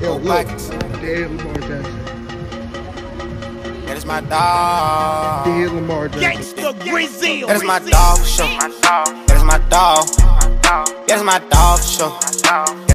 Yo, Look. look. Dead Lamar Jackson. That is my dog. Dead Lamar Jackson. Gangsta Grizzly. That is my dog show. That is my dog. That is my dog show.